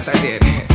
Yes, I did.